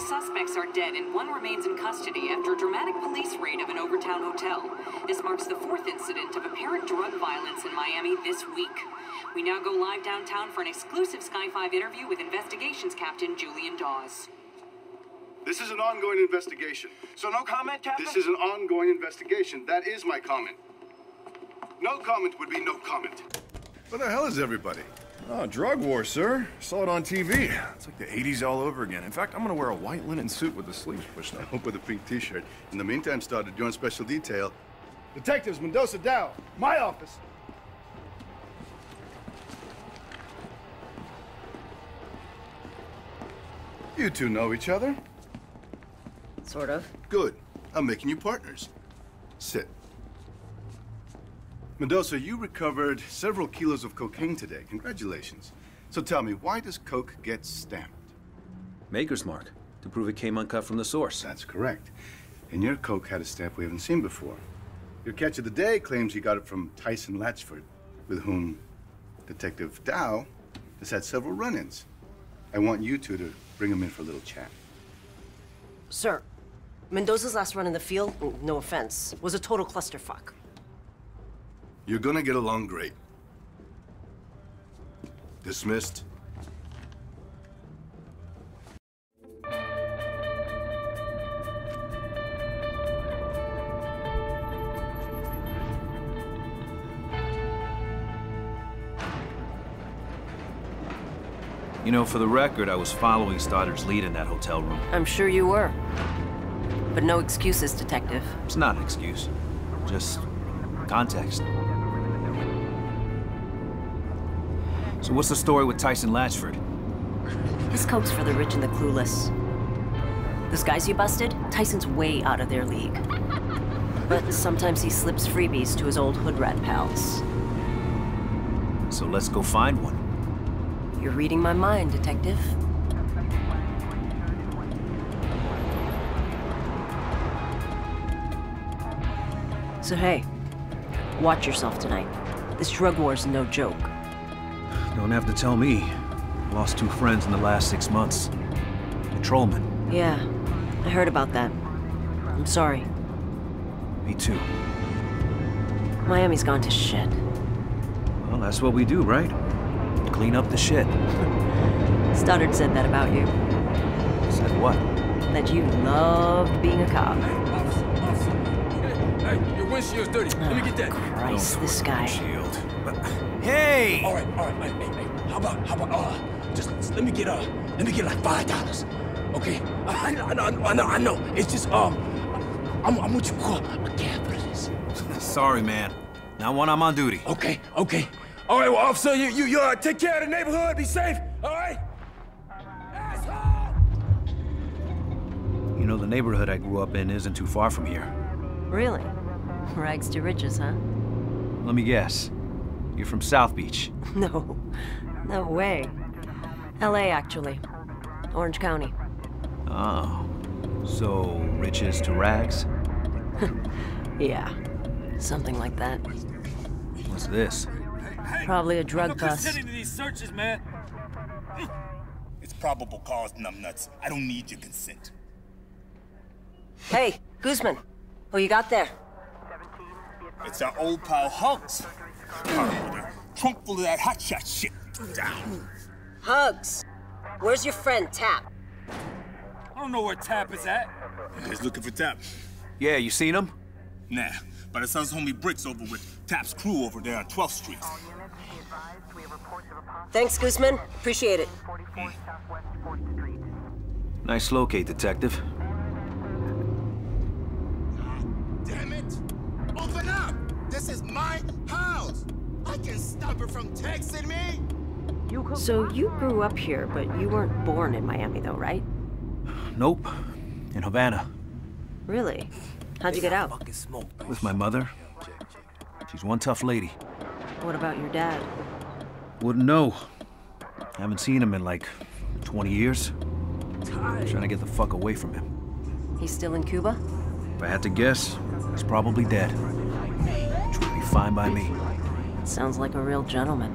suspects are dead and one remains in custody after a dramatic police raid of an Overtown hotel. This marks the fourth incident of apparent drug violence in Miami this week. We now go live downtown for an exclusive Sky 5 interview with Investigations Captain Julian Dawes. This is an ongoing investigation. So no comment, Captain? This is an ongoing investigation. That is my comment. No comment would be no comment. What the hell is everybody? Oh, drug war, sir. Saw it on TV. It's like the 80s all over again. In fact, I'm gonna wear a white linen suit with the sleeves pushed up. Hope with a pink t-shirt. In the meantime, started doing special detail. Detectives Mendoza Dao, my office. You two know each other? Sort of. Good. I'm making you partners. Sit. Mendoza, you recovered several kilos of cocaine today. Congratulations. So tell me, why does coke get stamped? Maker's mark, to prove it came uncut from the source. That's correct. And your coke had a stamp we haven't seen before. Your catch of the day claims you got it from Tyson Latchford, with whom Detective Dao has had several run-ins. I want you two to bring him in for a little chat. Sir, Mendoza's last run in the field, no offense, was a total clusterfuck. You're gonna get along great. Dismissed. You know, for the record, I was following Stoddard's lead in that hotel room. I'm sure you were. But no excuses, Detective. It's not an excuse. Just context. So what's the story with Tyson Latchford? His coke's for the rich and the clueless. Those guys you busted, Tyson's way out of their league. But sometimes he slips freebies to his old hood rat pals. So let's go find one. You're reading my mind, Detective. So hey, watch yourself tonight. This drug war's no joke. Don't have to tell me. Lost two friends in the last six months. Patrolmen. Yeah, I heard about that. I'm sorry. Me too. Miami's gone to shit. Well, that's what we do, right? Clean up the shit. Stoddard said that about you. Said what? That you loved being a cop. Hey, your windshield's dirty. Let me get that. Oh, Christ, this guy. Shield. Hey! All right, all right, hey, hey, hey. How about, how about, uh, just let me get, uh, let me get like five dollars. Okay? I, I, know, I know, I know, I know. It's just, um, I'm, I'm what you call a capitalist. Sorry, man. Not when I'm on duty. Okay, okay. All right, well, officer, you, you, you, uh, take care of the neighborhood. Be safe, all right? Asshole! You know, the neighborhood I grew up in isn't too far from here. Really? Rags to riches, huh? Let me guess. You're from South Beach. No. No way. L.A., actually. Orange County. Oh. So, riches to rags? Yeah. Something like that. What's this? Probably a drug bust. to these searches, man. It's probable cause, numbnuts. I don't need your consent. Hey, Guzman. Who you got there? It's our old pal Hugs. Coming with a trunk full of that hotshot shit. Down. Hugs. Where's your friend, Tap? I don't know where Tap is at. He's looking for Tap. Yeah, you seen him? Nah, but his son's homie Bricks over with Tap's crew over there on 12th Street. Thanks, Guzman. Appreciate it. Nice locate, detective. Damn it! Open up! This is my house! I can stop her from texting me! So you grew up here, but you weren't born in Miami, though, right? Nope. In Havana. Really? How'd you get out? With my mother. She's one tough lady. What about your dad? Wouldn't know. Haven't seen him in like 20 years. Trying to get the fuck away from him. He's still in Cuba? If I had to guess, he's probably dead. Which would be fine by me. Sounds like a real gentleman.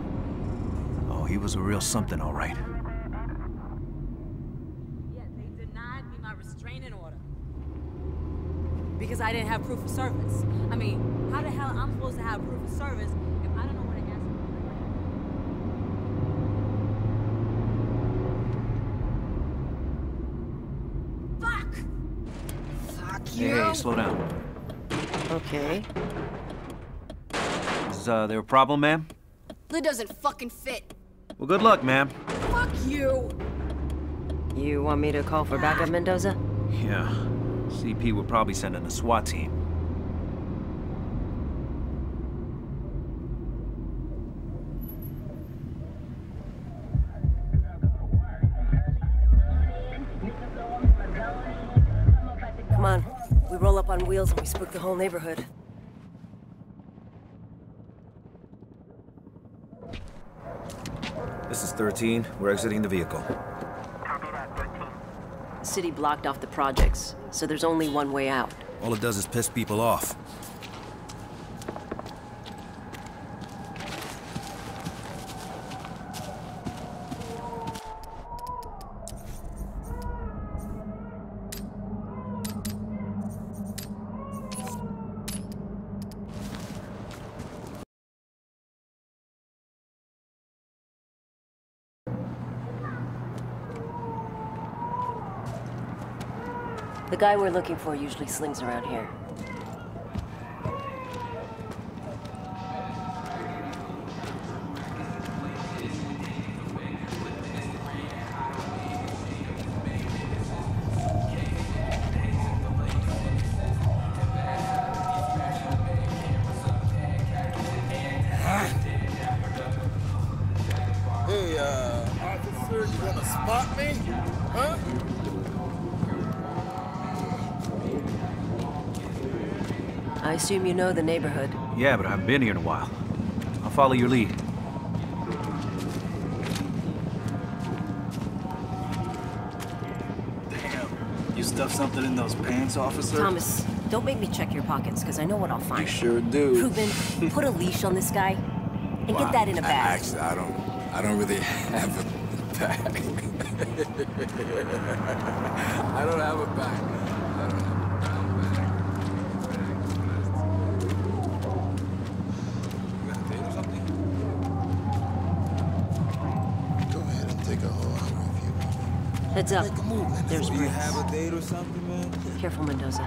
Oh, he was a real something, all right. Yeah, they denied me my restraining order. Because I didn't have proof of service. I mean, how the hell I'm supposed to have proof of service if I don't know what to ask? Fuck! Fuck Hey, you! hey, slow down. Okay. Is uh, there a problem, ma'am? Lid doesn't fucking fit. Well, good luck, ma'am. Fuck you! You want me to call for backup, Mendoza? Yeah. CP would probably send in a SWAT team. Come on. We roll up on wheels and we spook the whole neighborhood. This is 13. We're exiting the vehicle. The city blocked off the projects, so there's only one way out. All it does is piss people off. Guy we're looking for usually slings around here. Assume you know the neighborhood. Yeah, but I haven't been here in a while. I'll follow your lead. Damn. You stuffed something in those pants, officer? Thomas, don't make me check your pockets, because I know what I'll find. You sure do. Ruben, put a leash on this guy, and get that in a bag. Actually, I don't, I don't really have a bag. I don't have a bag. Heads up. Make a move, man. There's Do you have a date or something, man? Careful, Mendoza.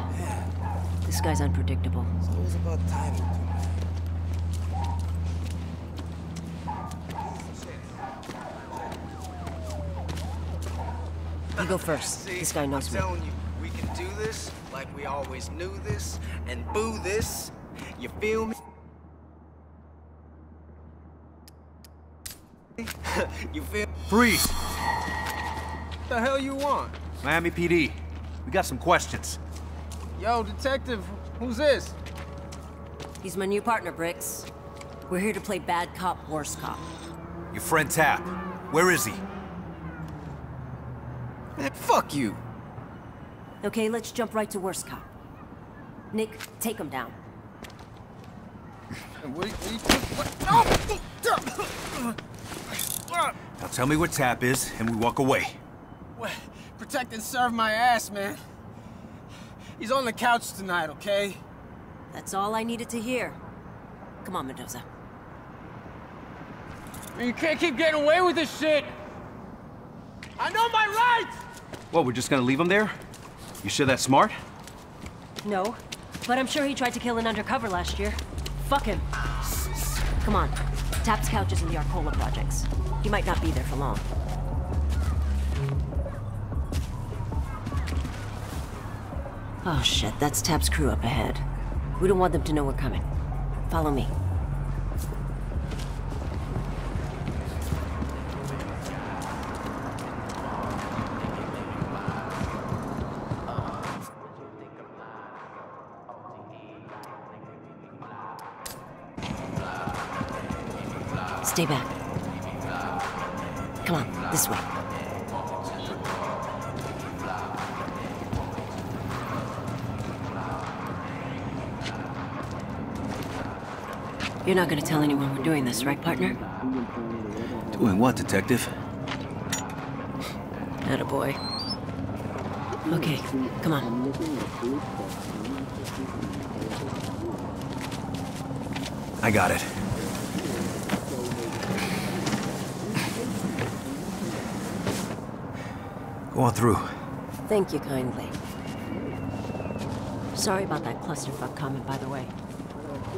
This guy's unpredictable. It's always about timing. You go first. See, This guy knows I'm me. telling you, we can do this like we always knew this, and boo this. You feel me? you feel? Freeze! What the hell you want? Miami PD. We got some questions. Yo, detective, who's this? He's my new partner, Bricks. We're here to play bad cop, worst cop. Your friend Tap. Where is he? Man, fuck you. Okay, let's jump right to worst cop. Nick, take him down. What, what, what, what, Now tell me where Tap is, and we walk away. What? Protect and serve my ass, man. He's on the couch tonight, okay? That's all I needed to hear. Come on, Mendoza. You can't keep getting away with this shit. I know my rights! What, we're just gonna leave him there? You sure that's smart? No, but I'm sure he tried to kill an undercover last year. Fuck him. Come on. Tap's couch is in the Arcola projects. He might not be there for long. Oh shit, that's Tap's crew up ahead. We don't want them to know we're coming. Follow me. Stay back. Come on, this way. You're not gonna tell anyone we're doing this, right, partner? Doing what, detective? Attaboy. Okay, come on. I got it. Go on through. Thank you kindly. Sorry about that clusterfuck comment, by the way.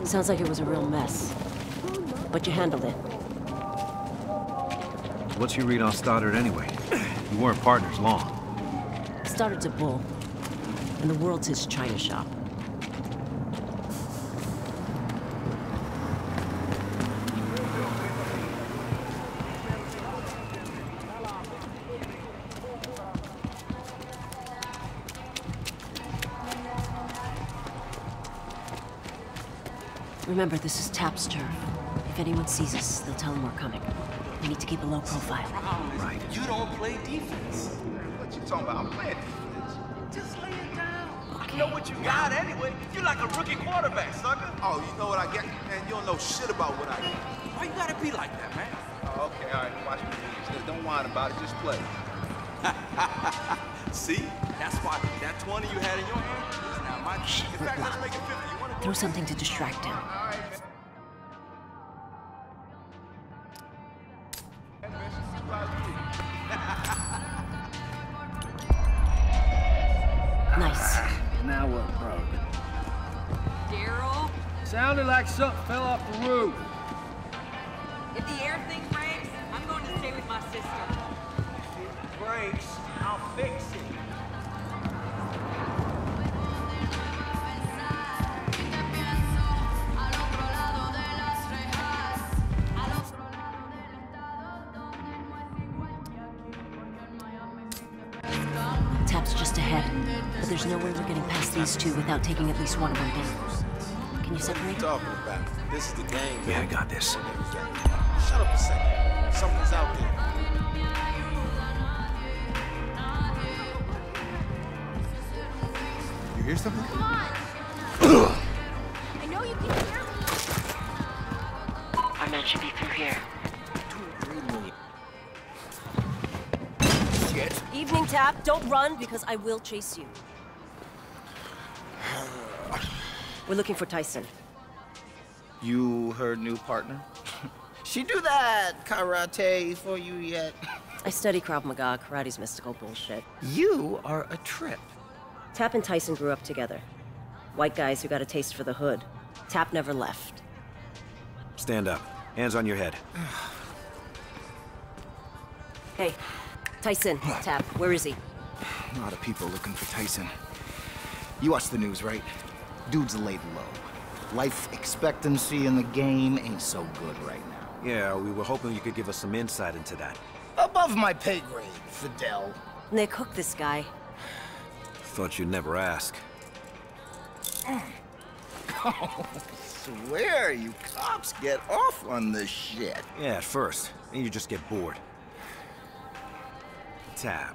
Sounds like it was a real mess. But you handled it. What's your read on Stoddard anyway? You weren't partners long. Stoddard's a bull. And the world's his china shop. Remember, this is Tap's turf. If anyone sees us, they'll tell them we're coming. We need to keep a low profile. Right. You don't play defense. What you talking about? I'm playing defense. Just lay it down. You know what you got anyway. You're like a rookie quarterback, sucker. Oh, you know what I get? Man, you don't know shit about what I get. Why you gotta be like that, man? Oh, okay, all right. Watch me. Just don't whine about it. Just play. See? That's why that 20 you had in your hand is now mine. In fact, let's make it 50. You wanna Throw something to distract him. Now what, bro? Daryl, Sounded like something fell off the roof. if the air thing breaks, I'm going to stay with my sister. If it breaks, I'll fix it. Getting two without taking at least one of them down. Can you separate? talking about? This is the game. Yeah, I got this. Shut up a second. Something's out there. You hear something? Come on. I know you can hear me. Our men should be through here. Shit. Evening, Tap. Don't run, because I will chase you. We're looking for Tyson. You her new partner? she do that karate for you yet? I study Krav Maga. Karate's mystical bullshit. You are a trip. Tap and Tyson grew up together. White guys who got a taste for the hood. Tap never left. Stand up. Hands on your head. Hey, Tyson, Tap, where is he? A lot of people looking for Tyson. You watch the news, right? Dude's laid low. Life expectancy in the game ain't so good right now. Yeah, we were hoping you could give us some insight into that. Above my pay grade, Fidel. Nick, hook this guy. Thought you'd never ask. Oh, swear you cops get off on this shit. Yeah, at first. Then you just get bored. Tab.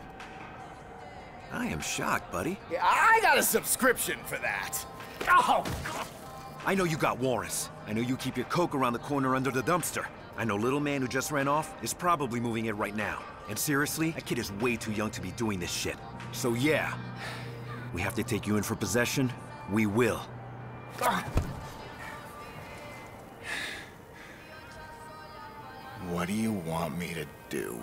I am shocked, buddy. Yeah, I got a subscription for that. Oh, I know you got warrants. I know you keep your coke around the corner under the dumpster. I know little man who just ran off is probably moving it right now. And seriously, that kid is way too young to be doing this shit. So yeah, we have to take you in for possession. We will. What do you want me to do?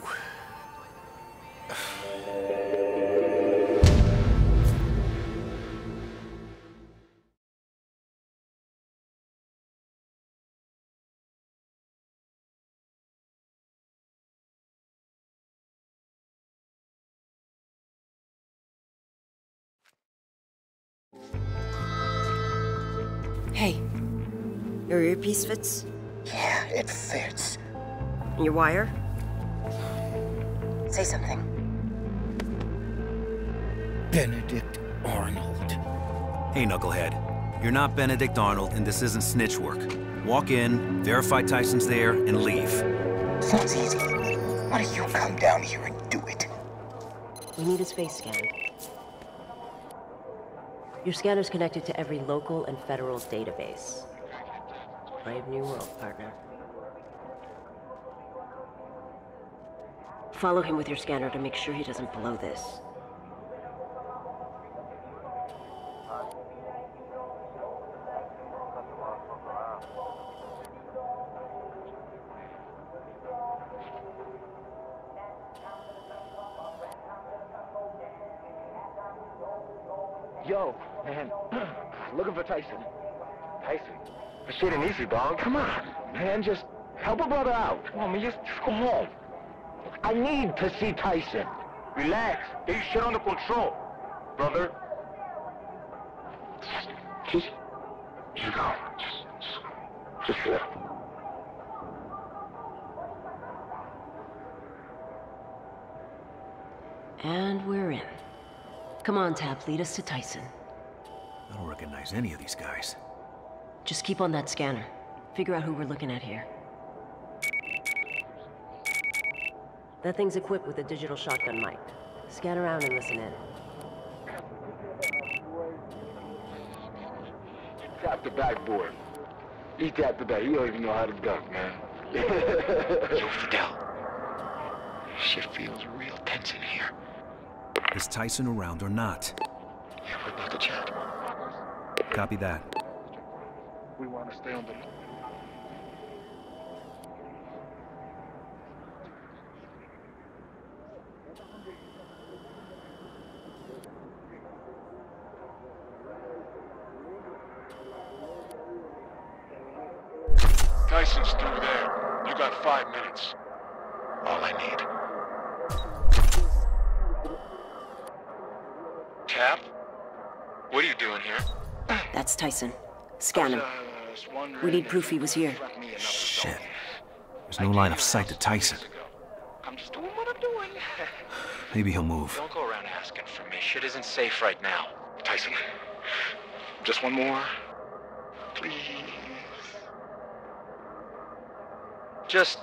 Your earpiece fits? Yeah, it fits. And your wire? Say something. Benedict Arnold. Hey, Knucklehead. You're not Benedict Arnold, and this isn't snitch work. Walk in, verify Tyson's there, and leave. Sounds easy. Why don't you come down here and do it? We need his face scan. Your scanner's connected to every local and federal database. Brave new world, partner. Follow him with your scanner to make sure he doesn't blow this. Yo, man, looking for Tyson. This shit ain't easy, dog. Come on, man, just help a brother out. Come on, man, just, just go home. I need to see Tyson. Relax. Get your shit under control, brother. Just, just go. Just, just, just go. And we're in. Come on, Tap, lead us to Tyson. I don't recognize any of these guys. Just keep on that scanner. Figure out who we're looking at here. That thing's equipped with a digital shotgun mic. Scan around and listen in. Tap the backboard. He tapped the back. He don't even know how to duck, man. Yo, Fidel. Shit feels real tense in here. Is Tyson around or not? Yeah, we're about to chat. Copy that. We want to stay on the... Tyson's through there. You got five minutes. All I need. Cap? What are you doing here? That's Tyson. Scan him. Uh, We need proof he was here. Shit. There's no line of sight to Tyson. I'm just doing what I'm doing. Maybe he'll move. Don't go around asking for me. Shit isn't safe right now. Tyson, just one more. Please. Just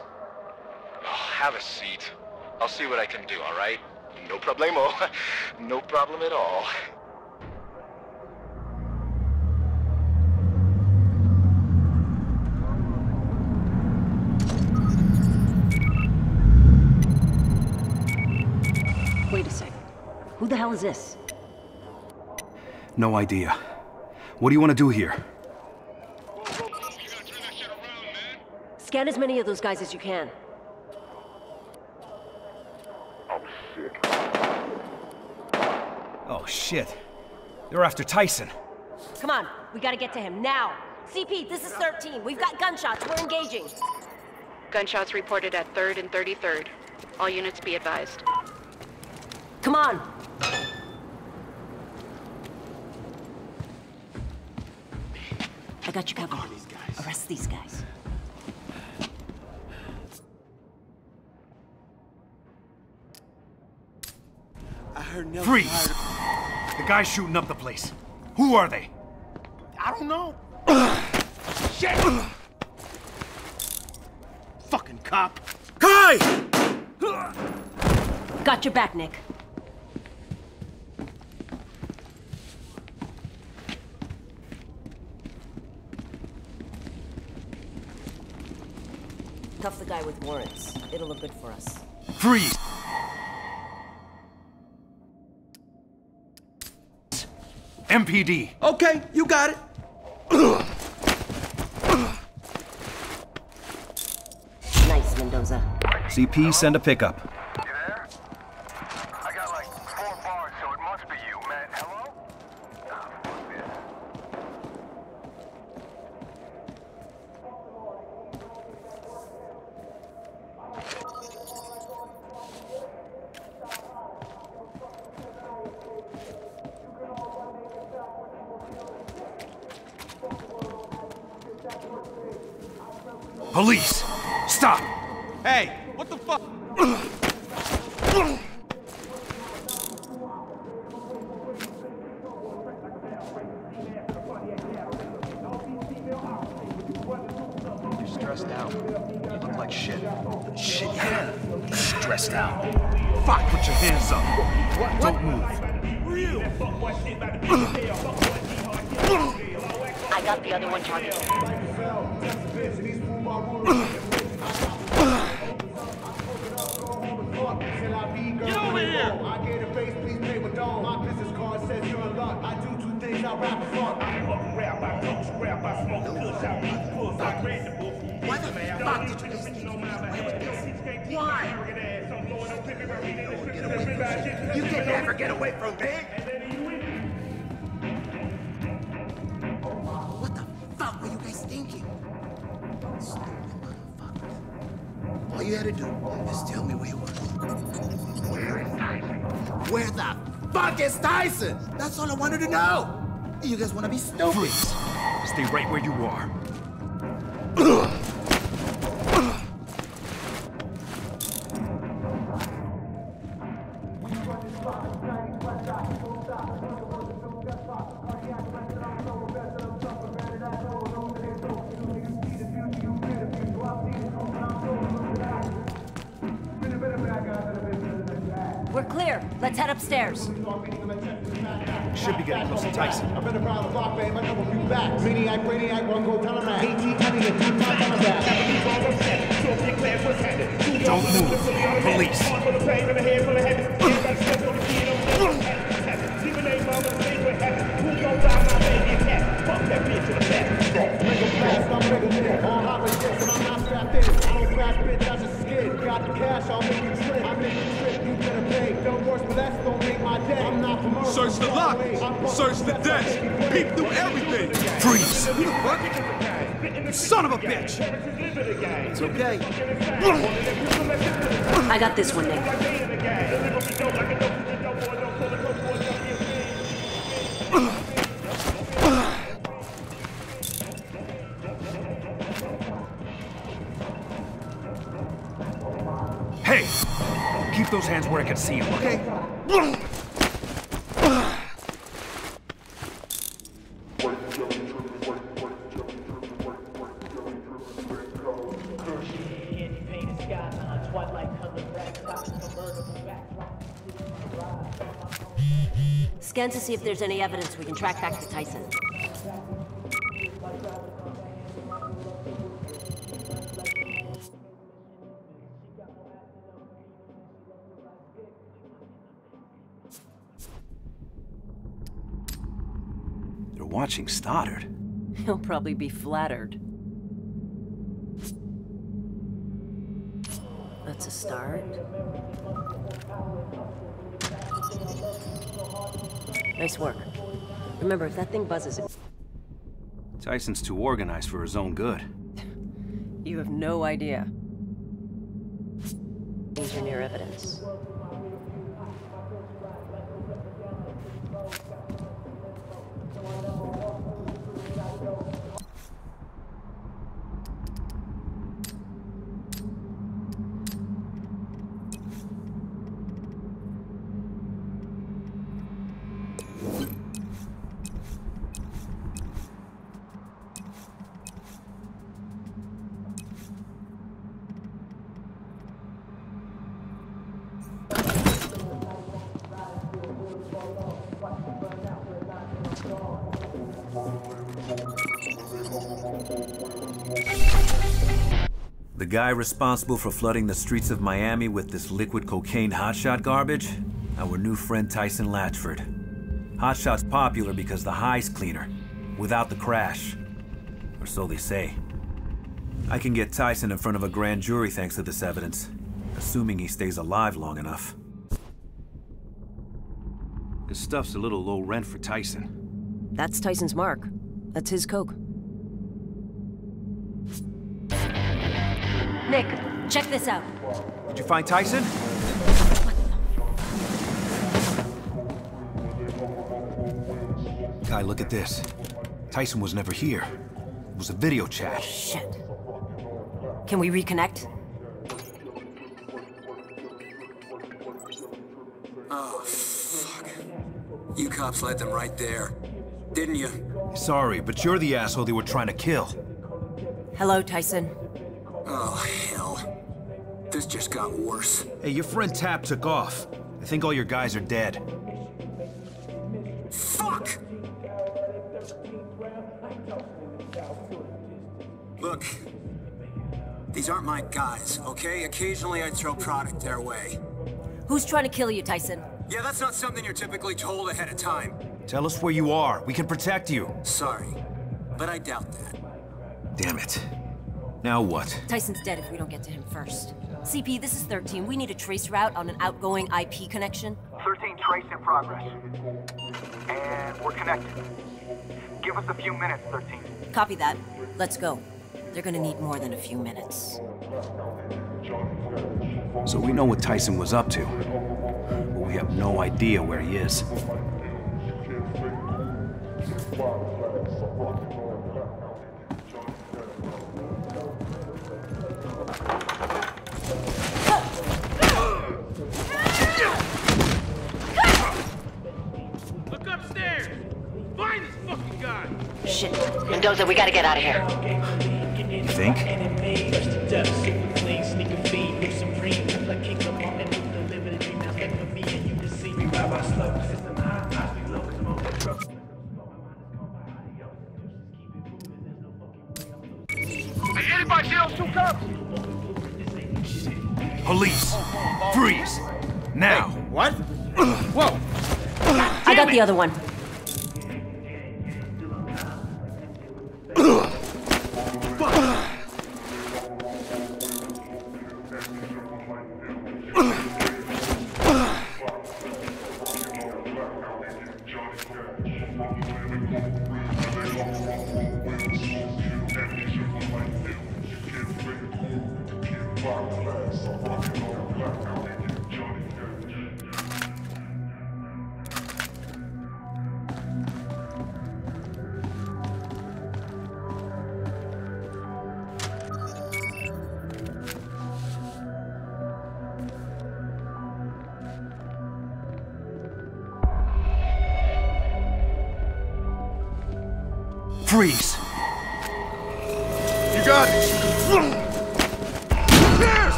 oh, have a seat. I'll see what I can do, all right? No problemo. No problem at all. Wait a sec. Who the hell is this? No idea. What do you want to do here? Scan as many of those guys as you can. Oh, shit. Oh, shit. They're after Tyson. Come on, we gotta get to him now. CP, this is 13. We've got gunshots. We're engaging. Gunshots reported at 3rd and 33rd. All units be advised. Come on. I got you covered. Arrest these guys. I heard Nelson Freeze! hired- The guys shooting up the place. Who are they? I don't know. Shit! Fucking cop. Khai! Got your back, Nick. Guy with warrants. It'll look good for us. Freeze! MPD. Okay, you got it. Nice, Mendoza. CP, send a pickup. Police! Stop! Hey, what the fuck? You're stressed out. You look like shit. Shit, yeah. Stressed out. Fuck, put your hands up. Don't move. I got the other one targeted. Read the book. Why the fuck did you just get away with this? Why? You can never get away from me! What the fuck were you guys thinking? Stupid motherfuckers. All you had to do was tell me where you were. Where is Tyson? Where the fuck is Tyson? That's all I wanted to know! You guys wanna be stupid! Freeze! Stay right where you are. Ugh. The lockers. Search the desk. Peep through everything. Freeze. Who the fuck? You Son of a bitch. It's okay. I got this one, Nick. Hey! Keep those hands where I can see them, okay? Scan to see if there's any evidence we can track back to Tyson. They're watching Stoddard. He'll probably be flattered. That's a start. Nice work. Remember, if that thing buzzes, it Tyson's too organized for his own good. you have no idea. Engineer evidence. Guy responsible for flooding the streets of Miami with this liquid cocaine hotshot garbage? Our new friend Tyson Latchford. Hotshot's popular because the high's cleaner, without the crash. Or so they say. I can get Tyson in front of a grand jury thanks to this evidence, assuming he stays alive long enough. This stuff's a little low rent for Tyson. That's Tyson's mark. That's his coke. Nick, check this out. Did you find Tyson? Guy, look at this. Tyson was never here. It was a video chat. Shit. Can we reconnect? Oh, fuck. You cops led them right there. Didn't you? Sorry, but you're the asshole they were trying to kill. Hello, Tyson. Oh, hell. This just got worse. Hey, your friend Tap took off. I think all your guys are dead. Fuck! Look, these aren't my guys, okay? Occasionally I throw product their way. Who's trying to kill you, Tyson? Yeah, that's not something you're typically told ahead of time. Tell us where you are. We can protect you. Sorry, but I doubt that. Damn it. Now what? Tyson's dead if we don't get to him first. CP, this is 13. We need a trace route on an outgoing IP connection. 13 trace in progress. And we're connected. Give us a few minutes, 13. Copy that. Let's go. They're gonna need more than a few minutes. So we know what Tyson was up to, but we have no idea where he is. Mendoza, we gotta get out of here. You think? Hey, anybody see those two? Police! Freeze! Now! What? Whoa! I got the other one.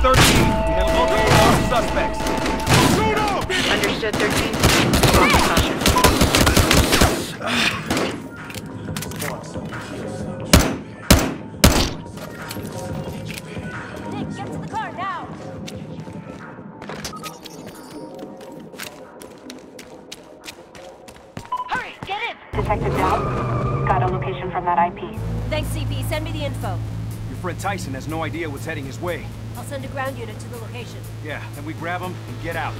13. We have multiple armed suspects. Understood 13. Roll for caution. Nick, get to the car now! Hurry, get in! Detective Dao, got a location from that IP. Thanks, CP. Send me the info. Your friend Tyson has no idea what's heading his way. Send a ground unit to the location. Yeah, then we grab them and get out.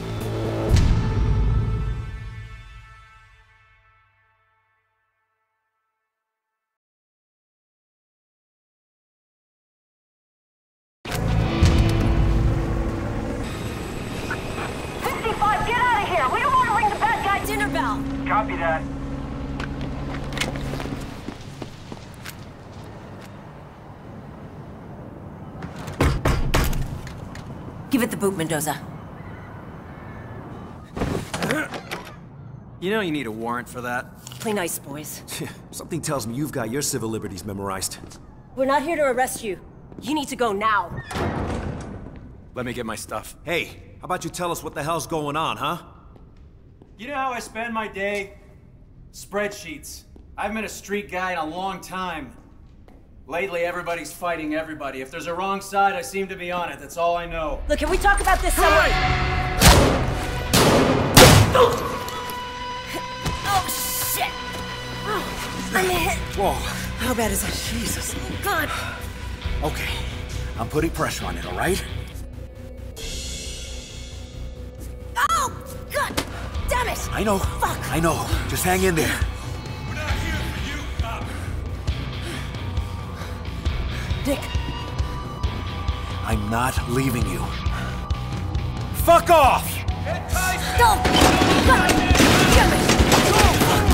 Give it the boot, Mendoza. You know you need a warrant for that. Play nice, boys. Something tells me you've got your civil liberties memorized. We're not here to arrest you. You need to go now. Let me get my stuff. Hey, how about you tell us what the hell's going on, huh? You know how I spend my day? Spreadsheets. I haven't been a street guy in a long time. Lately, everybody's fighting everybody. If there's a wrong side, I seem to be on it. That's all I know. Look, can we talk about this somewhere? Oh, shit! Oh, I'm hit. Whoa. How bad is that? Jesus. Oh, God. Okay. I'm putting pressure on it, all right? Oh, God. Damn it. I know. Fuck. I know. Just hang in there. Dick. I'm not leaving you. Fuck off! God damn it!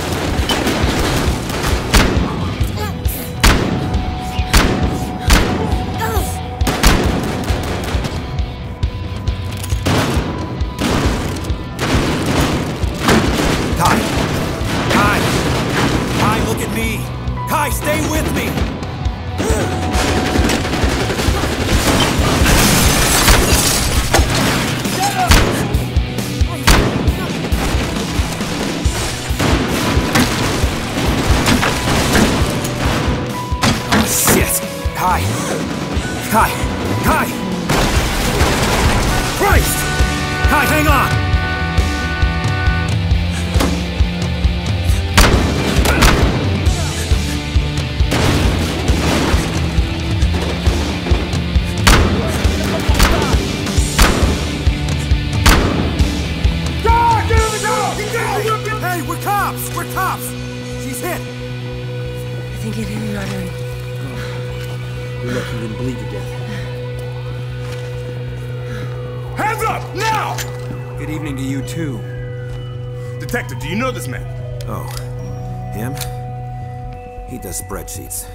Evening to you, too. Detective, do you know this man? Oh, him? He does spreadsheets.